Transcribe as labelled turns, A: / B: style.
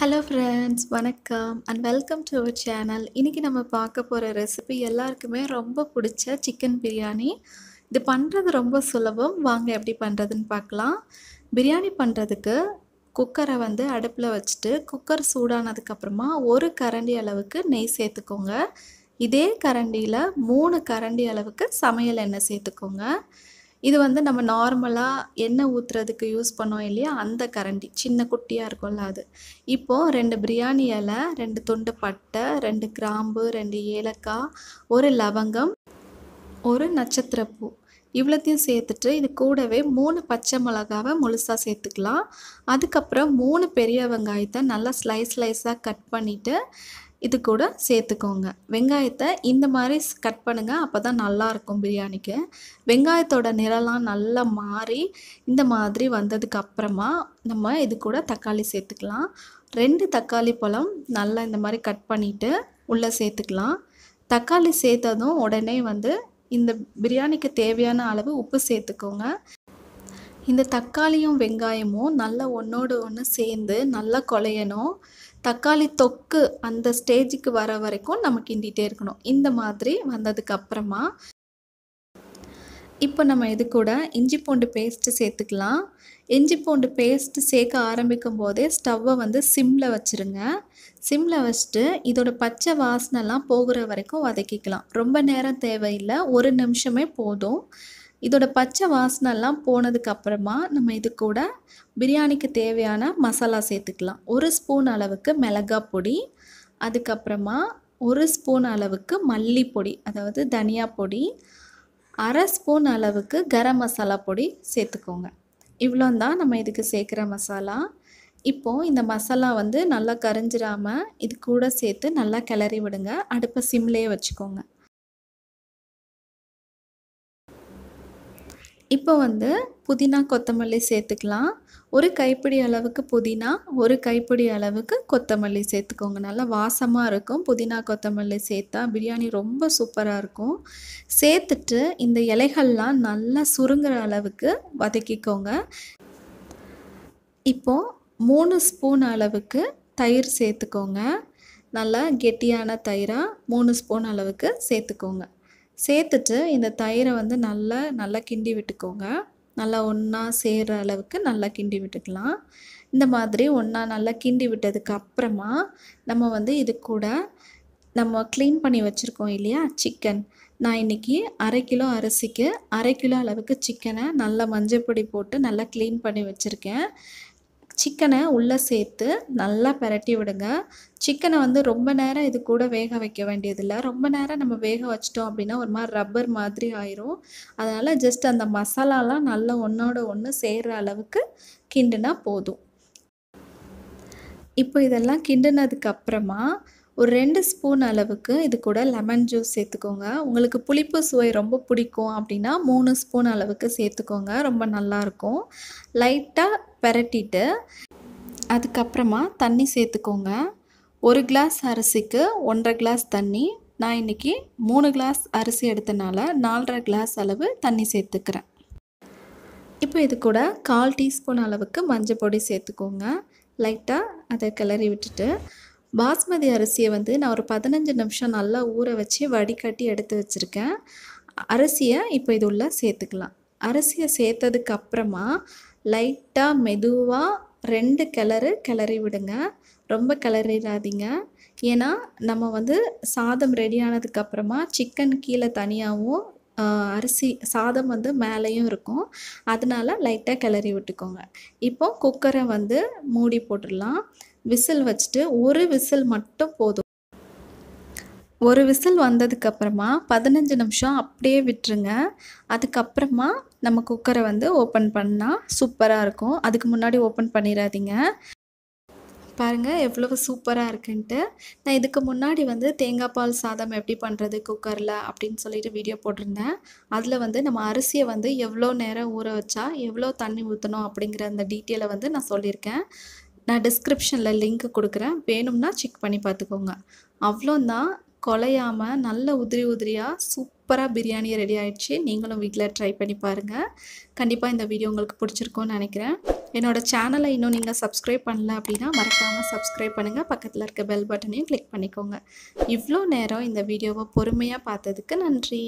A: Hello friends வணக்கம். And welcome to our channel இன்றைக்கி நம்ம பார்க்க போகிற ரெசிபி எல்லாருக்குமே ரொம்ப பிடிச்ச சிக்கன் பிரியாணி. இது பண்ணுறது ரொம்ப சுலபம். வாங்க எப்படி பண்ணுறதுன்னு பார்க்கலாம். பிரியாணி பண்ணுறதுக்கு குக்கரை வந்து அடுப்பில் வச்சுட்டு குக்கர் சூடானதுக்கப்புறமா ஒரு கரண்டி அளவுக்கு நெய் சேர்த்துக்கோங்க. இதே கரண்டியில் மூணு கரண்டி அளவுக்கு சமையல் எண்ணெய் சேர்த்துக்கோங்க. இது வந்து நம்ம நார்மலாக எண்ணெய் ஊற்றுறதுக்கு யூஸ் பண்ணோம் இல்லையா? அந்த கரண்டி. சின்ன குட்டியாக இருக்கும்ல அது. இப்போது ரெண்டு பிரியாணி இலை ரெண்டு துண்டு பட்டை ரெண்டு கிராம்பு ரெண்டு ஏலக்காய் ஒரு லவங்கம் ஒரு நட்சத்திரப்பூ. இவ்வளோத்தையும் சேர்த்துட்டு இது கூடவே மூணு பச்சை மிளகாவை முழுசாக சேர்த்துக்கலாம். அதுக்கப்புறம் மூணு பெரிய வெங்காயத்தை நல்லா ஸ்லைஸ் ஸ்லைஸாக கட் பண்ணிவிட்டு இது கூட சேர்த்துக்கோங்க. வெங்காயத்தை இந்த மாதிரி கட் பண்ணுங்கள் அப்போ தான் நல்லாயிருக்கும் பிரியாணிக்கு. வெங்காயத்தோட நிறம்லாம் நல்லா மாறி இந்த மாதிரி வந்ததுக்கு அப்புறமா நம்ம இது கூட தக்காளி சேர்த்துக்கலாம். ரெண்டு தக்காளி பழம் நல்லா இந்த மாதிரி கட் பண்ணிவிட்டு உள்ளே சேர்த்துக்கலாம். தக்காளி சேர்த்ததும் உடனே வந்து இந்த பிரியாணிக்கு தேவையான அளவு உப்பு சேர்த்துக்கோங்க. இந்த தக்காளியும் வெங்காயமும் நல்லா ஒன்றோடு ஒன்று சேர்ந்து நல்லா குழையணும் தக்காளி தொக்கு அந்த ஸ்டேஜுக்கு வர வரைக்கும் நம்ம கிண்டிகிட்டே இருக்கணும். இந்த மாதிரி வந்ததுக்கப்புறமா இப்போ நம்ம இது கூட இஞ்சி பூண்டு பேஸ்ட்டு சேர்த்துக்கலாம். இஞ்சி பூண்டு பேஸ்ட்டு சேர்க்க ஆரம்பிக்கும் போதே ஸ்டவ்வை வந்து சிம்மில் வச்சுருங்க. சிம்மில் வச்சுட்டு இதோட பச்சை வாசனைலாம் போகிற வரைக்கும் வதக்கிக்கலாம். ரொம்ப நேரம் தேவையில்லை. ஒரு நிமிஷமே போதும். இதோட பச்சை வாசனைலாம் போனதுக்கு அப்புறமா நம்ம இது கூட பிரியாணிக்கு தேவையான மசாலா சேர்த்துக்கலாம். ஒரு ஸ்பூன் அளவுக்கு மிளகா பொடி அதுக்கப்புறமா ஒரு ஸ்பூன் அளவுக்கு மல்லி பொடி அதாவது தனியா பொடி அரை ஸ்பூன் அளவுக்கு கரம் மசாலா பொடி சேர்த்துக்கோங்க. இவ்வளோ தான் நம்ம இதுக்கு சேர்க்குற மசாலா. இப்போது இந்த மசாலா வந்து நல்லா கரைஞ்சிராமல் இது கூட சேர்த்து நல்லா கிளறி விடுங்க. அடுப்பை சிம்லேயே வச்சுக்கோங்க. இப்போ வந்து புதினா கொத்தமல்லி சேர்த்துக்கலாம். ஒரு கைப்பிடி அளவுக்கு புதினா ஒரு கைப்பிடி அளவுக்கு கொத்தமல்லி சேர்த்துக்கோங்க. நல்லா வாசமாக இருக்கும். புதினா கொத்தமல்லி சேர்த்தா பிரியாணி ரொம்ப சூப்பராக இருக்கும். சேர்த்துட்டு இந்த இலைகள்லாம் நல்லா சுருங்குற அளவுக்கு வதக்கிக்கோங்க. இப்போது மூணு ஸ்பூன் அளவுக்கு தயிர் சேர்த்துக்கோங்க. நல்லா கெட்டியான தயிராக மூணு ஸ்பூன் அளவுக்கு சேர்த்துக்கோங்க. சேர்த்துட்டு இந்த தயிரை வந்து நல்லா நல்லா கிண்டி விட்டுக்கோங்க. நல்லா ஒன்றா சேர்கிற அளவுக்கு நல்லா கிண்டி விட்டுக்கலாம். இந்த மாதிரி ஒன்றா நல்லா கிண்டி விட்டதுக்கு அப்புறமா நம்ம வந்து இது கூட நம்ம க்ளீன் பண்ணி வச்சுருக்கோம் இல்லையா சிக்கன் நான் இன்றைக்கி அரை கிலோ அரிசிக்கு அரை கிலோ அளவுக்கு சிக்கனை நல்லா மஞ்சள் பொடி போட்டு நல்லா க்ளீன் பண்ணி வச்சுருக்கேன். சிக்கனை உள்ளே சேர்த்து நல்லா பரட்டி விடுங்க. சிக்கனை வந்து ரொம்ப நேரம் இது கூட வேக வைக்க வேண்டியதில்லை. ரொம்ப நேரம் நம்ம வேக வச்சிட்டோம் அப்படின்னா ஒரு மாதிரி ரப்பர் மாதிரி ஆயிரும். அதனால் ஜஸ்ட் அந்த மசாலாலாம் நல்லா ஒன்றோட ஒன்று சேர்கிற அளவுக்கு கிண்டுனா போதும். இப்போ இதெல்லாம் கிண்டுனதுக்கு அப்புறமா ஒரு ரெண்டு ஸ்பூன் அளவுக்கு இது கூட லெமன் ஜூஸ் சேர்த்துக்கோங்க. உங்களுக்கு புளிப்பு சுவை ரொம்ப பிடிக்கும் அப்படின்னா மூணு ஸ்பூன் அளவுக்கு சேர்த்துக்கோங்க. ரொம்ப நல்லாயிருக்கும் லைட்டாக பெரட்டிட்டு அதுக்கப்புறமா தண்ணி சேர்த்துக்கோங்க. ஒரு கிளாஸ் அரிசிக்கு ஒன்றரை கிளாஸ் தண்ணி. நான் இன்றைக்கி மூணு கிளாஸ் அரிசி எடுத்தனால நாலரை கிளாஸ் அளவு தண்ணி சேர்த்துக்கிறேன். இப்போ இது கூட கால் டீஸ்பூன் அளவுக்கு மஞ்சள் பொடி சேர்த்துக்கோங்க. லைட்டாக அதை கிளறி விட்டுட்டு பாஸ்மதி அரிசியை வந்து நான் ஒரு பதினஞ்சு நிமிஷம் நல்லா ஊற வச்சு வடிகட்டி எடுத்து வச்சுருக்கேன். அரிசியை இப்போ இது உள்ள சேர்த்துக்கலாம். அரிசியை சேர்த்ததுக்கு அப்புறமா லைட்டாக மெதுவாக ரெண்டு கிளறு கிளறி விடுங்க. ரொம்ப கிளறிடாதீங்க. ஏன்னா நம்ம வந்து சாதம் ரெடி ஆனதுக்கப்புறமா சிக்கன் கீழே தனியாகவும் அரிசி சாதம் வந்து மேலேயும் இருக்கும். அதனால லைட்டாக கிளறி விட்டுக்கோங்க. இப்போ குக்கரை வந்து மூடி போட்டுடலாம். விசில் வச்சுட்டு ஒரு விசில் மட்டும் போதும். ஒரு விசில் வந்ததுக்கப்புறமா பதினஞ்சு நிமிஷம் அப்படியே விட்டுருங்க. அதுக்கப்புறமா நம்ம குக்கரை வந்து ஓப்பன் பண்ணால் சூப்பராக இருக்கும். அதுக்கு முன்னாடி ஓப்பன் பண்ணிடாதீங்க. பாருங்கள் எவ்வளவு சூப்பராக இருக்குன்ட்டு. நான் இதுக்கு முன்னாடி வந்து தேங்காய் பால் சாதம் எப்படி பண்ணுறது குக்கரில் அப்படின்னு சொல்லிட்டு வீடியோ போட்டிருந்தேன். அதில் வந்து நம்ம அரிசியை வந்து எவ்வளோ நேரம் ஊற வச்சா எவ்வளோ தண்ணி ஊற்றணும் அப்படிங்கிற அந்த டீட்டெயிலை வந்து நான் சொல்லியிருக்கேன். நான் டிஸ்கிரிப்ஷனில் லிங்க் கொடுக்குறேன். வேணும்னா செக் பண்ணி பார்த்துக்கோங்க. அவ்வளோந்தான் குலையாமல் நல்ல உதிரி உதிரியாக சூப்பராக பிரியாணி ரெடி ஆகிடுச்சு நீங்களும் வீட்டில் ட்ரை பண்ணி பாருங்கள் கண்டிப்பாக இந்த வீடியோ உங்களுக்கு பிடிச்சிருக்கோன்னு நினைக்கிறேன். என்னோட சேனலை இன்னும் நீங்கள் சப்ஸ்கிரைப் பண்ணல அப்படின்னா மறக்காமல் சப்ஸ்கிரைப் பண்ணுங்கள் பக்கத்தில் இருக்க பெல் பட்டனையும் கிளிக் பண்ணிக்கோங்க. இவ்வளோ நேரம் இந்த வீடியோவை பொறுமையாக பார்த்ததுக்கு நன்றி.